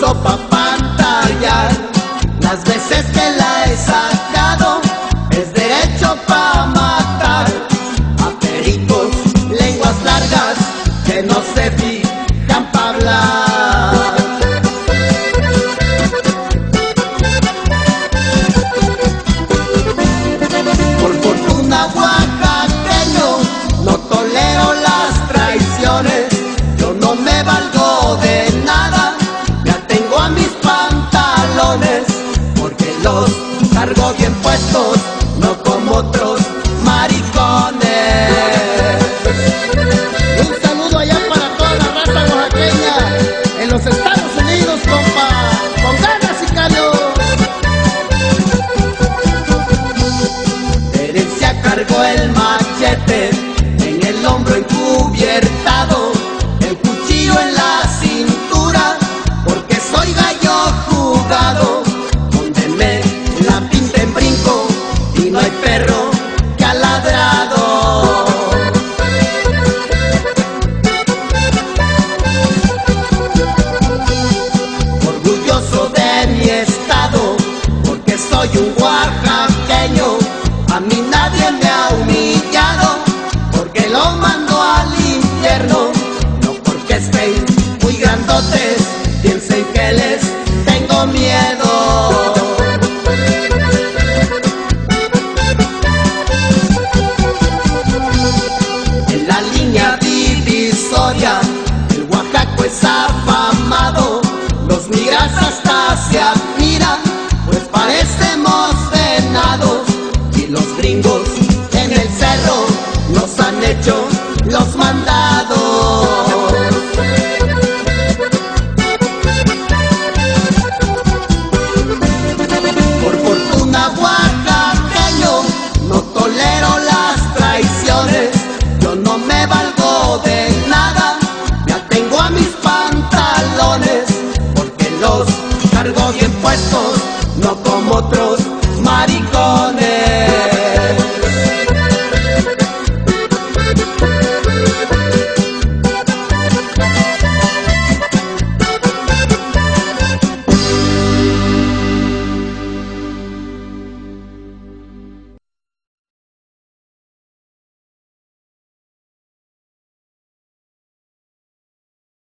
sopa pantalla. Las veces bien puestos soy un oaxaqueño, a mí nadie me ha humillado, porque lo mando al infierno, no porque esté muy grandote. Por fortuna oaxaqueño, no tolero las traiciones, yo no me valgo de nada, ya tengo a mis pantalones, porque los cargo bien puestos, no como otros maricones.